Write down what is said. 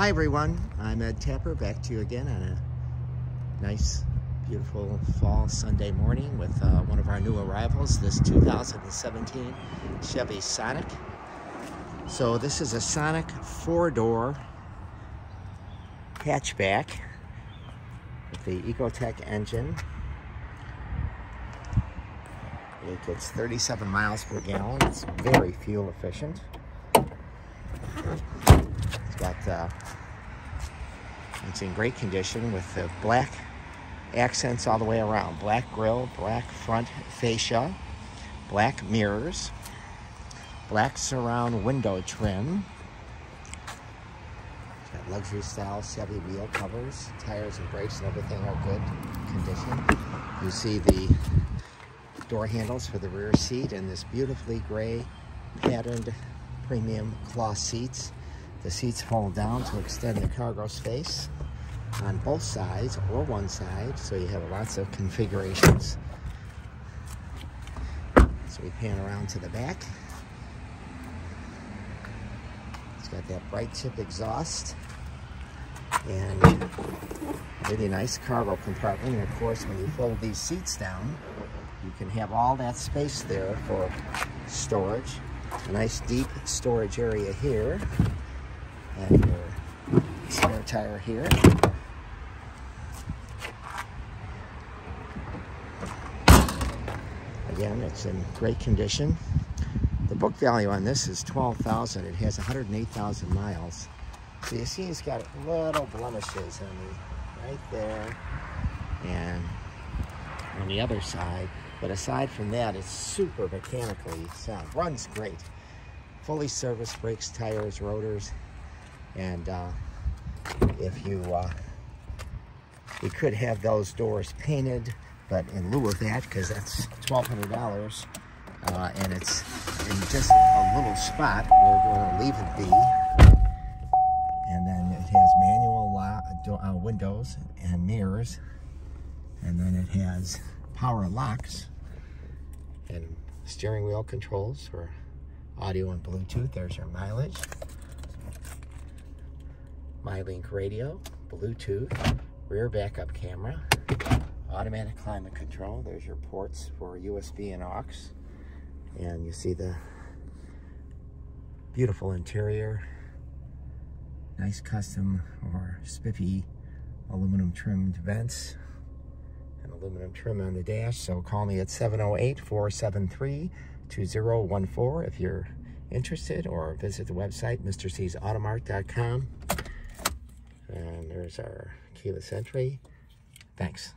Hi everyone, I'm Ed Tapper, back to you again on a nice, beautiful fall Sunday morning with uh, one of our new arrivals, this 2017 Chevy Sonic. So this is a Sonic four-door hatchback with the Ecotec engine. It gets 37 miles per gallon. It's very fuel efficient got uh, it's in great condition with the black accents all the way around. Black grille black front fascia black mirrors black surround window trim. It's got luxury style Chevy wheel covers tires and brakes and everything are good condition. You see the door handles for the rear seat and this beautifully gray patterned premium cloth seats the seats fold down to extend the cargo space on both sides or one side, so you have lots of configurations. So we pan around to the back. It's got that bright tip exhaust and really nice cargo compartment. And of course, when you fold these seats down, you can have all that space there for storage. A nice deep storage area here and your spare tire here. Again, it's in great condition. The book value on this is 12000 It has 108,000 miles. So you see it's got little blemishes on the right there and on the other side. But aside from that, it's super mechanically sound. Runs great. Fully serviced brakes, tires, rotors, and uh, if you, uh, we could have those doors painted, but in lieu of that, because that's $1,200, uh, and it's in just a little spot, we're going to leave it be. And then it has manual uh, windows and mirrors. And then it has power locks and steering wheel controls for audio and Bluetooth. There's your mileage. MyLink radio, Bluetooth, rear backup camera, automatic climate control. There's your ports for USB and aux. And you see the beautiful interior. Nice custom or spiffy aluminum trimmed vents and aluminum trim on the dash. So call me at 708-473-2014 if you're interested or visit the website, mrcsautomart.com. And there's our keyless entry. Thanks.